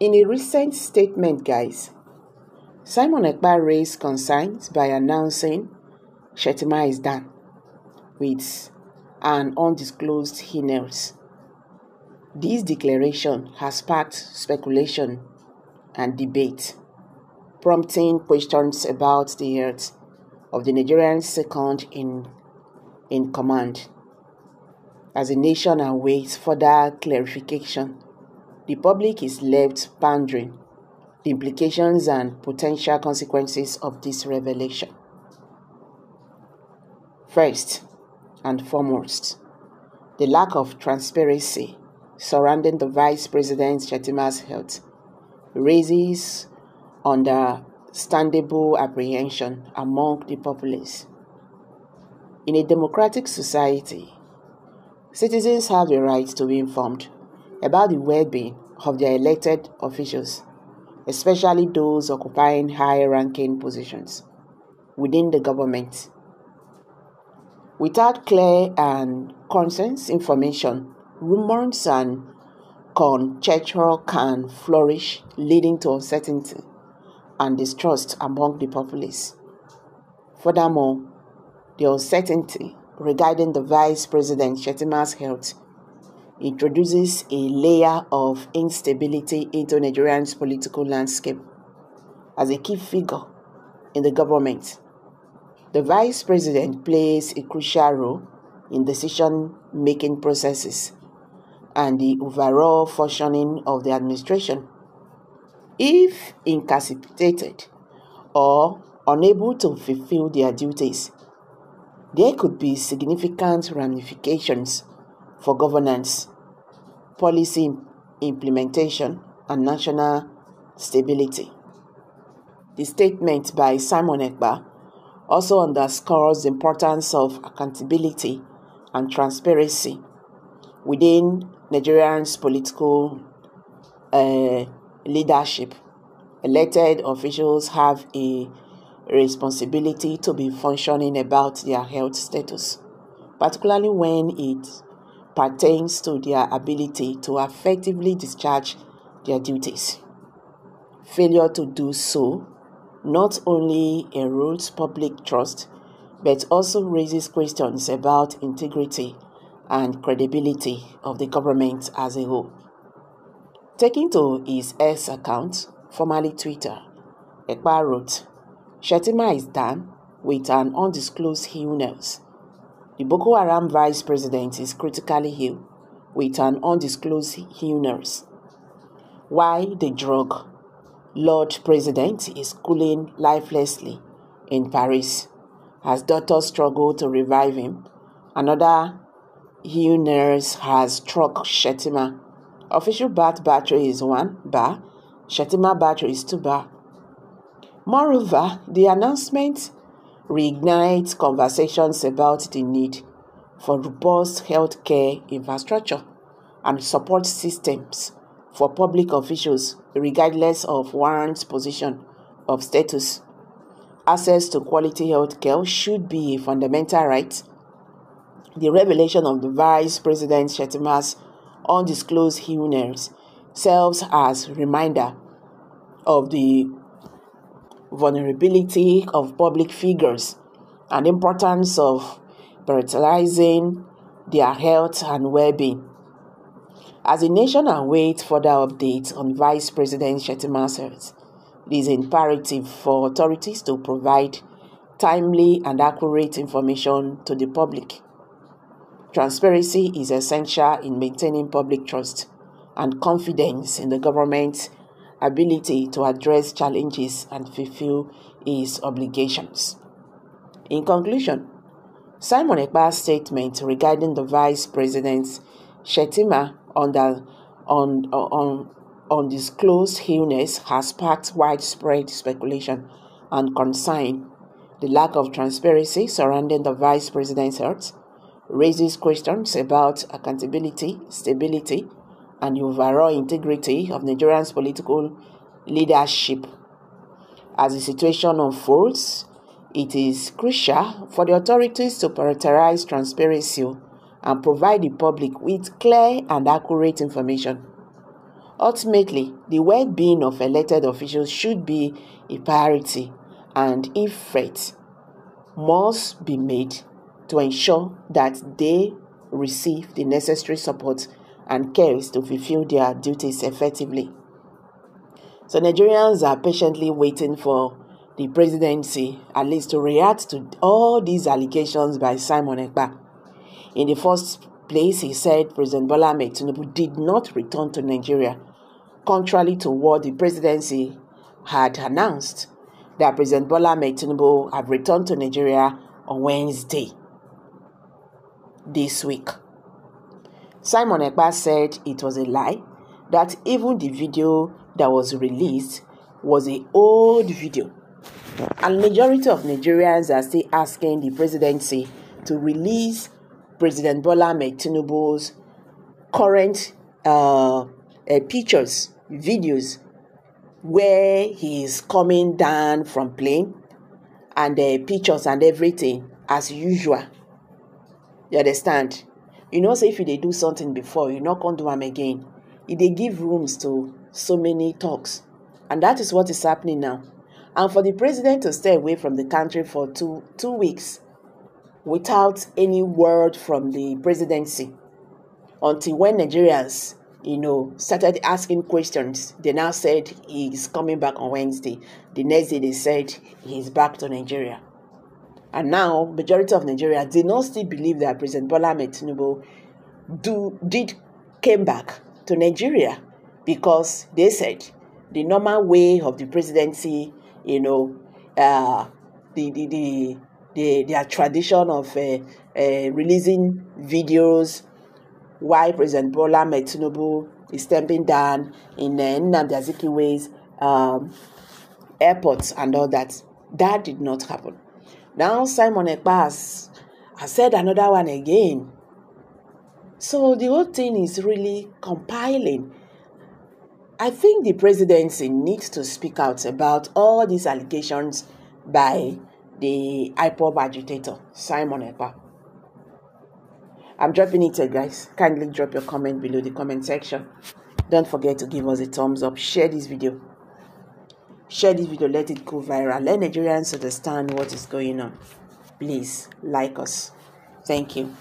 In a recent statement, guys, Simon Ekpa raised concerns by announcing Shettima is done with an undisclosed illness. This declaration has sparked speculation and debate, prompting questions about the health of the Nigerian second in, in command. As the nation awaits further clarification, the public is left pondering the implications and potential consequences of this revelation. First and foremost, the lack of transparency surrounding the Vice President Shettima's health raises understandable apprehension among the populace. In a democratic society, citizens have the right to be informed about the well-being of their elected officials, especially those occupying high-ranking positions within the government. Without clear and conscious information, rumors and conjecture can flourish, leading to uncertainty and distrust among the populace. Furthermore, the uncertainty regarding the Vice President Shettima's health introduces a layer of instability into Nigerian's political landscape. As a key figure in the government, the Vice President plays a crucial role in decision making processes and the overall functioning of the administration. If incapacitated or unable to fulfill their duties, there could be significant ramifications for governance, policy implementation, and national stability. The statement by Simon Ekpa also underscores the importance of accountability and transparency within Nigerian's political uh, leadership. Elected officials have a responsibility to be functioning about their health status, particularly when it pertains to their ability to effectively discharge their duties. Failure to do so not only erodes public trust but also raises questions about integrity and credibility of the government as a whole. Taking to his X account, formerly Twitter, Ekpa wrote, Shettima is done with an undisclosed illness. The Boko Haram vice president is critically ill with an undisclosed illness. Why the drug Lord President is cooling lifelessly in Paris as doctors struggle to revive him. Another illness has struck Shettima. Official bat battery is one bar, Shettima battery is two bar. Moreover, the announcement reignites conversations about the need for robust healthcare infrastructure and support systems for public officials regardless of one's position of status. Access to quality health care should be a fundamental right. The revelation of the Vice President Shettima's undisclosed illness serves as reminder of the vulnerability of public figures and importance of prioritizing their health and well-being. As the nation awaits further updates on Vice President Shettima's health, it is imperative for authorities to provide timely and accurate information to the public. Transparency is essential in maintaining public trust and confidence in the government's ability to address challenges and fulfill his obligations. In conclusion, Simon Ekpa's statement regarding the Vice President's Shettima on the on, on undisclosed illness has sparked widespread speculation and concern. The lack of transparency surrounding the vice president's health raises questions about accountability, stability, and the overall integrity of Nigeria's political leadership. As the situation unfolds, it is crucial for the authorities to prioritize transparency and provide the public with clear and accurate information Ultimately, the well being of elected officials should be a priority, and efforts must be made to ensure that they receive the necessary support and cares to fulfill their duties effectively. So, Nigerians are patiently waiting for the presidency, at least to react to all these allegations by Simon Ekpa. In the first place, he said President Bola Tinubu did not return to Nigeria, contrary to what the presidency had announced that President Bola Tinubu have returned to Nigeria on Wednesday this week. Simon Ekpa said it was a lie, that even the video that was released was a old video and majority of Nigerians are still asking the presidency to release President Bola Tinubu's current uh, uh, pictures, videos, where he is coming down from plane and the uh, pictures and everything as usual. You understand? You know, say if they do something before, you not gonna do them again. They give rooms to so many talks, and that is what is happening now and for the president to stay away from the country for two, two weeks without any word from the presidency until when Nigerians, you know, started asking questions. They now said he's coming back on Wednesday. The next day they said he's back to Nigeria. And now, majority of Nigeria did not still believe that President Bola Tinubu do, did came back to Nigeria because they said the normal way of the presidency you know, uh, the, the, the, the, their tradition of uh, uh, releasing videos why President Bola Tinubu is stepping down in uh, Nnamdi Azikiwe's um, airports and all that. That did not happen. Now Simon Ekpa has, has said another one again. So the whole thing is really compiling I think the presidency needs to speak out about all these allegations by the IPOB agitator, Simon Ekpa. I'm dropping it here, guys. Kindly drop your comment below the comment section. Don't forget to give us a thumbs up. Share this video. Share this video. Let it go viral. Let Nigerians understand what is going on. Please like us. Thank you.